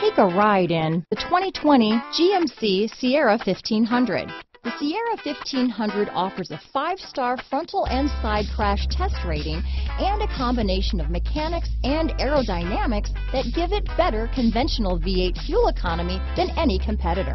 Take a ride in the 2020 GMC Sierra 1500. The Sierra 1500 offers a five-star frontal and side crash test rating and a combination of mechanics and aerodynamics that give it better conventional V8 fuel economy than any competitor.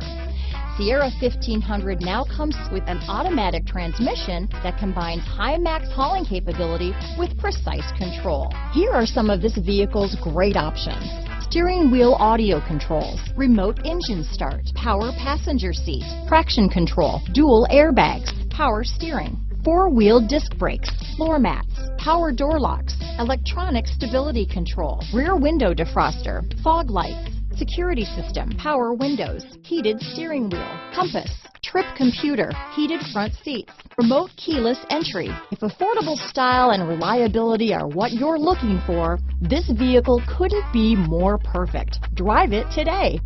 Sierra 1500 now comes with an automatic transmission that combines high max hauling capability with precise control. Here are some of this vehicle's great options steering wheel audio controls, remote engine start, power passenger seat, traction control, dual airbags, power steering, four-wheel disc brakes, floor mats, power door locks, electronic stability control, rear window defroster, fog lights, security system, power windows, heated steering wheel, compass, trip computer, heated front seats, remote keyless entry. If affordable style and reliability are what you're looking for, this vehicle couldn't be more perfect. Drive it today.